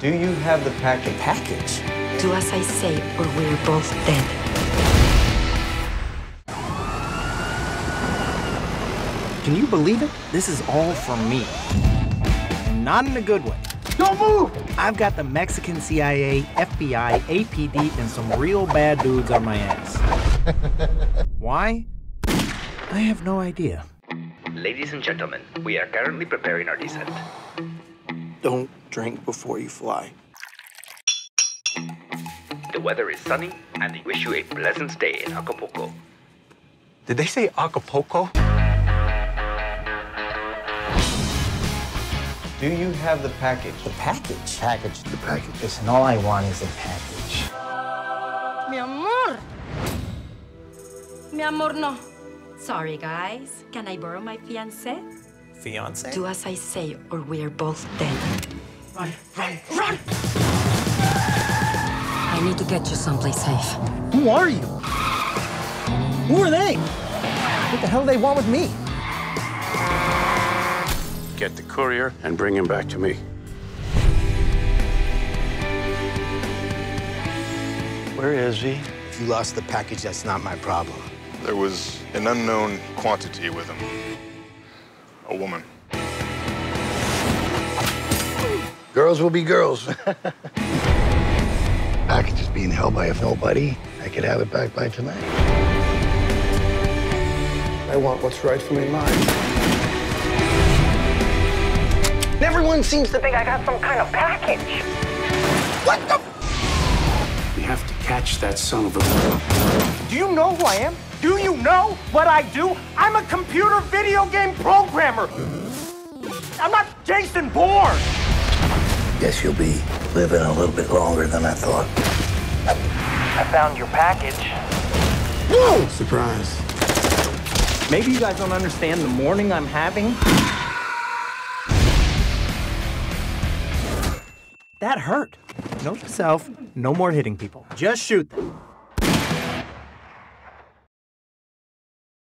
Do you have the package? Package? Do as I say, or we're both dead. Can you believe it? This is all for me. And not in a good way. Don't move! I've got the Mexican CIA, FBI, APD, and some real bad dudes on my ass. Why? I have no idea. Ladies and gentlemen, we are currently preparing our descent. Don't drink before you fly. The weather is sunny, and we wish you a pleasant stay in Acapulco. Did they say Acapulco? Do you have the package? The package? Package. The package. Listen, all I want is a package. Mi amor. Mi amor, no. Sorry, guys. Can I borrow my fiancé? Fiance? Do as I say, or we're both dead. Run, run, run! I need to get you someplace safe. Who are you? Who are they? What the hell do they want with me? Get the courier and bring him back to me. Where is he? If you lost the package, that's not my problem. There was an unknown quantity with him. A woman. Girls will be girls. Package is being held by a nobody. I could have it back by tonight. I want what's rightfully mine. Everyone seems to think I got some kind of package. What the? We have to catch that son of a. Do you know who I am? Do you know what I do? I'm a computer video game programmer. I'm not Jason Bourne. Guess you'll be living a little bit longer than I thought. I found your package. Whoa! Surprise. Maybe you guys don't understand the morning I'm having. That hurt. Note to self, no more hitting people. Just shoot them.